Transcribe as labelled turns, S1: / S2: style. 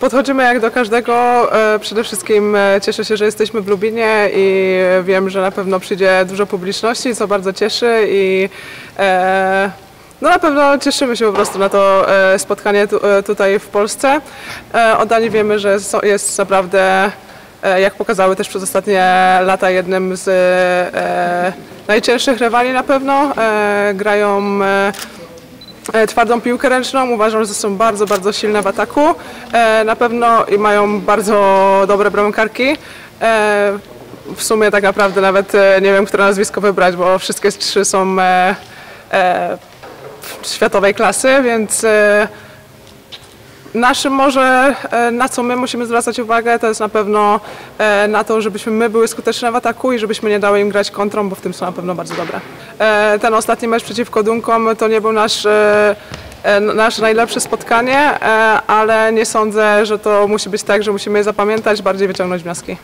S1: Podchodzimy jak do każdego. E, Przede wszystkim e, cieszę się, że jesteśmy w Lubinie i wiem, że na pewno przyjdzie dużo publiczności, co bardzo cieszy i e, no na pewno cieszymy się po prostu na to spotkanie tu, tutaj w Polsce. E, O Danii wiemy, że jest naprawdę, jak pokazały też przez ostatnie lata, jednym z najcięższych rywali na pewno. Grają twardą piłkę ręczną. Uważam, że są bardzo, bardzo silne w ataku. E, Na pewno mają bardzo dobre bramkarki. E, W sumie tak naprawdę nawet e, nie wiem, które nazwisko wybrać, bo wszystkie trzy są e, e, światowej klasy, więc e, naszym może, e, na co my musimy zwracać uwagę, to jest na pewno e, na to, żebyśmy my były skuteczne w ataku i żebyśmy nie dały im grać kontrą, bo w tym są na pewno bardzo dobre. E, Ten ostatni mecz przeciwko Dunkom to nie był nasz, nasze najlepsze spotkanie, ale nie sądzę, że to musi być tak, że musimy je zapamiętać, bardziej wyciągnąć wnioski.